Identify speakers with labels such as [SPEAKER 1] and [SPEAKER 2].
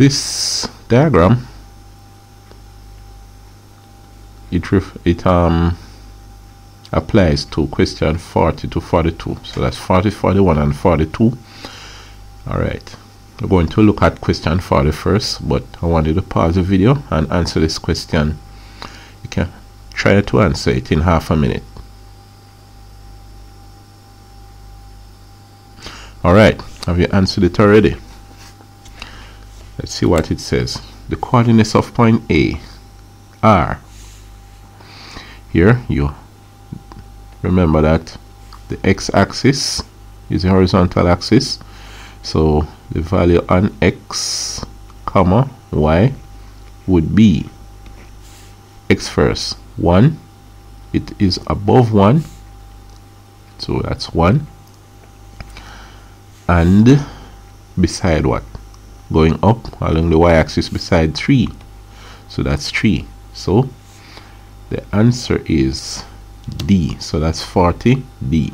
[SPEAKER 1] this diagram it it um applies to question 40 to 42 so that's 40 41 and 42 all right. We're going to look at question 40 first but i wanted to pause the video and answer this question. You can try to answer it in half a minute. All right. Have you answered it already let's see what it says. The coordinates of point a are here you remember that the x-axis is the horizontal axis. So the value on x comma y would be x first. 1 it is above 1 so that's 1 and beside what going up along the y-axis beside 3 so that's 3 so the answer is D. So that's 40 D